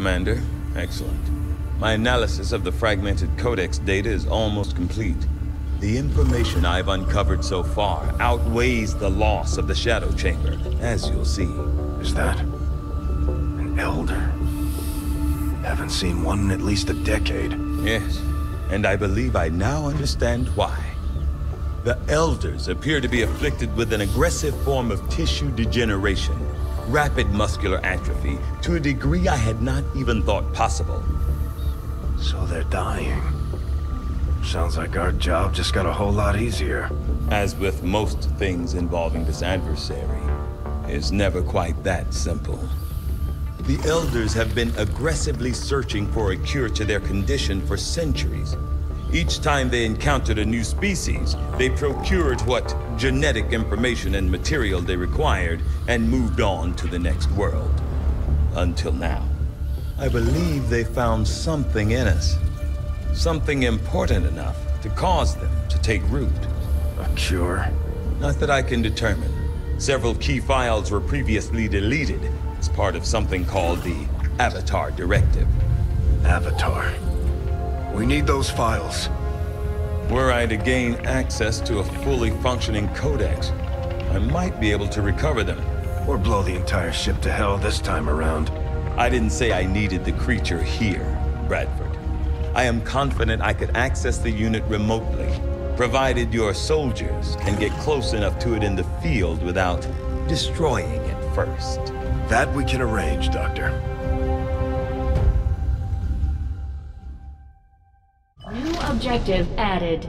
Commander. Excellent. My analysis of the fragmented Codex data is almost complete. The information I've uncovered so far outweighs the loss of the Shadow Chamber, as you'll see. Is that an elder? Haven't seen one in at least a decade. Yes, and I believe I now understand why. The Elders appear to be afflicted with an aggressive form of tissue degeneration, rapid muscular atrophy, to a degree I had not even thought possible. So they're dying. Sounds like our job just got a whole lot easier. As with most things involving this adversary, it's never quite that simple. The Elders have been aggressively searching for a cure to their condition for centuries. Each time they encountered a new species, they procured what genetic information and material they required and moved on to the next world. Until now. I believe they found something in us. Something important enough to cause them to take root. A cure? Not that I can determine. Several key files were previously deleted as part of something called the Avatar Directive. Avatar. We need those files. Were I to gain access to a fully functioning codex, I might be able to recover them. Or blow the entire ship to hell this time around. I didn't say I needed the creature here, Bradford. I am confident I could access the unit remotely, provided your soldiers can get close enough to it in the field without destroying it first. That we can arrange, Doctor. Objective added.